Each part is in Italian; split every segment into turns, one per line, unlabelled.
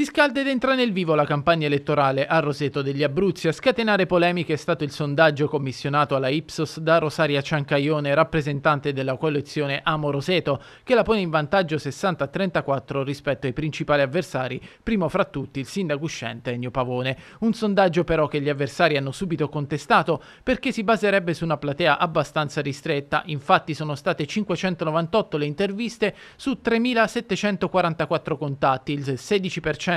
Si scalda ed entra nel vivo la campagna elettorale a Roseto degli Abruzzi. A scatenare polemiche è stato il sondaggio commissionato alla Ipsos da Rosaria Ciancaione, rappresentante della coalizione Amo Roseto, che la pone in vantaggio 60 34 rispetto ai principali avversari, primo fra tutti il sindaco uscente Ennio Pavone. Un sondaggio però che gli avversari hanno subito contestato perché si baserebbe su una platea abbastanza ristretta. Infatti sono state 598 le interviste su 3744 contatti, il 16%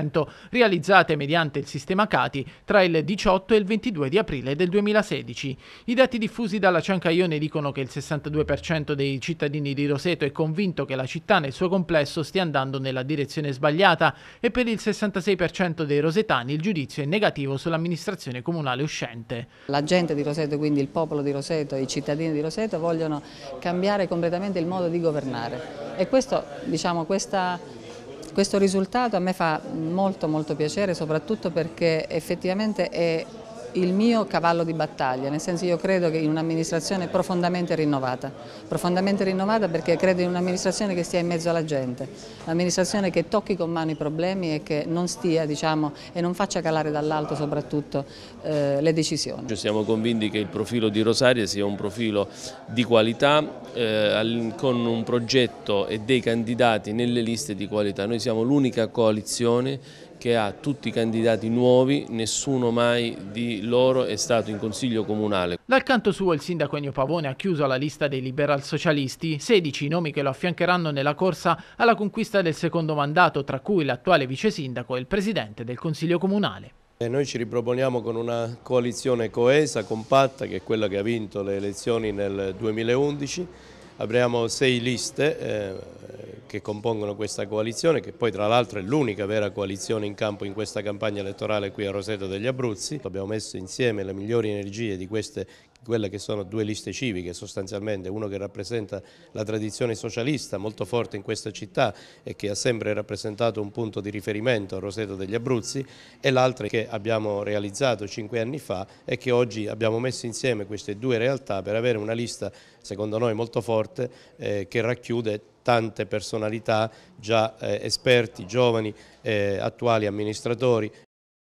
realizzate mediante il sistema CATI tra il 18 e il 22 di aprile del 2016. I dati diffusi dalla Ciancaione dicono che il 62% dei cittadini di Roseto è convinto che la città nel suo complesso stia andando nella direzione sbagliata e per il 66% dei rosetani il giudizio è negativo sull'amministrazione comunale uscente.
La gente di Roseto, quindi il popolo di Roseto, i cittadini di Roseto vogliono cambiare completamente il modo di governare e questo, diciamo, questa questo risultato a me fa molto molto piacere soprattutto perché effettivamente è il mio cavallo di battaglia, nel senso io credo che in un'amministrazione profondamente rinnovata, profondamente rinnovata perché credo in un'amministrazione che stia in mezzo alla gente, un'amministrazione che tocchi con mano i problemi e che non stia diciamo, e non faccia calare dall'alto soprattutto eh, le decisioni.
Ci siamo convinti che il profilo di Rosaria sia un profilo di qualità eh, con un progetto e dei candidati nelle liste di qualità. Noi siamo l'unica coalizione che ha tutti i candidati nuovi, nessuno mai di loro è stato in consiglio comunale.
Dal canto suo il sindaco Ennio Pavone ha chiuso la lista dei liberal socialisti, 16 i nomi che lo affiancheranno nella corsa alla conquista del secondo mandato, tra cui l'attuale vice sindaco e il presidente del consiglio comunale.
Noi ci riproponiamo con una coalizione coesa, compatta, che è quella che ha vinto le elezioni nel 2011. Avremo sei liste, eh, che compongono questa coalizione, che poi tra l'altro è l'unica vera coalizione in campo in questa campagna elettorale qui a Roseto degli Abruzzi. Abbiamo messo insieme le migliori energie di queste quelle che sono due liste civiche sostanzialmente, uno che rappresenta la tradizione socialista molto forte in questa città e che ha sempre rappresentato un punto di riferimento a Roseto degli Abruzzi e l'altra che abbiamo realizzato cinque anni fa e che oggi abbiamo messo insieme queste due realtà per avere una lista secondo noi molto forte eh, che racchiude tante personalità già eh, esperti, giovani, eh, attuali amministratori